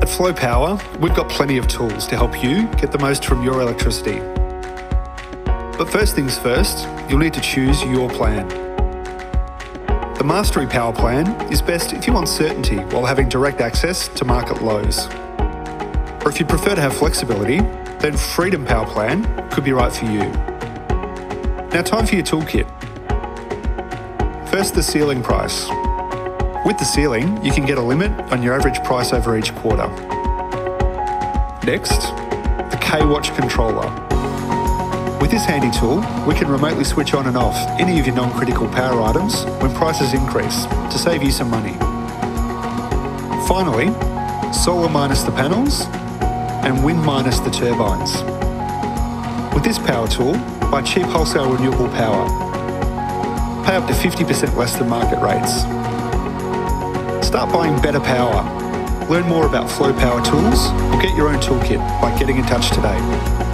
At Flow Power, we've got plenty of tools to help you get the most from your electricity. But first things first, you'll need to choose your plan. The Mastery Power Plan is best if you want certainty while having direct access to market lows. Or if you prefer to have flexibility, then Freedom Power Plan could be right for you. Now, time for your toolkit. First, the ceiling price. With the ceiling, you can get a limit on your average price over each quarter. Next, the K-Watch controller. With this handy tool, we can remotely switch on and off any of your non-critical power items when prices increase to save you some money. Finally, solar minus the panels and wind minus the turbines. With this power tool, buy cheap wholesale renewable power. Pay up to 50% less than market rates. Start buying better power. Learn more about Flow Power tools or get your own toolkit by getting in touch today.